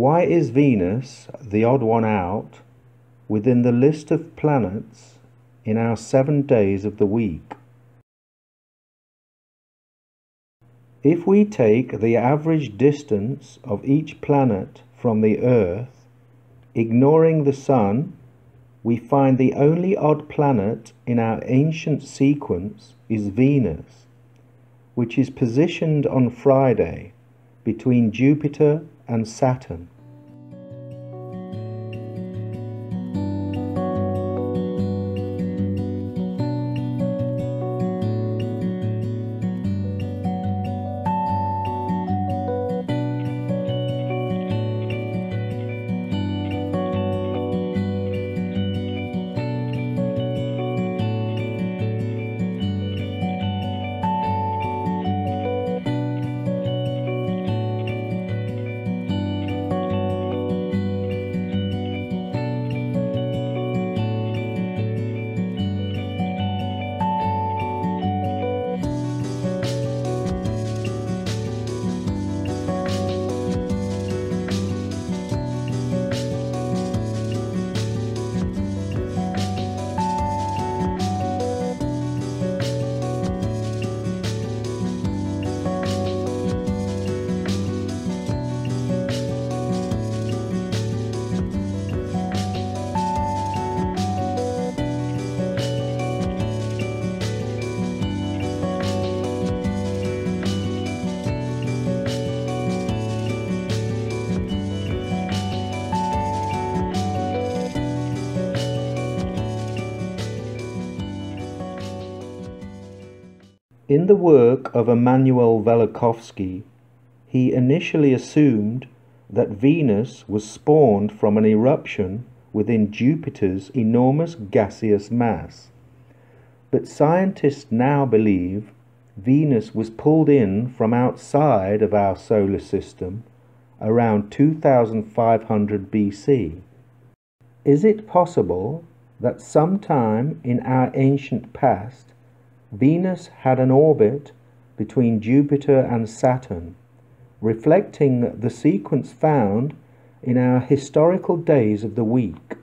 Why is Venus the odd one out within the list of planets in our seven days of the week? If we take the average distance of each planet from the Earth, ignoring the Sun, we find the only odd planet in our ancient sequence is Venus, which is positioned on Friday between Jupiter and Saturn. In the work of Immanuel Velikovsky, he initially assumed that Venus was spawned from an eruption within Jupiter's enormous gaseous mass. But scientists now believe Venus was pulled in from outside of our solar system around 2500 BC. Is it possible that sometime in our ancient past Venus had an orbit between Jupiter and Saturn, reflecting the sequence found in our historical days of the week.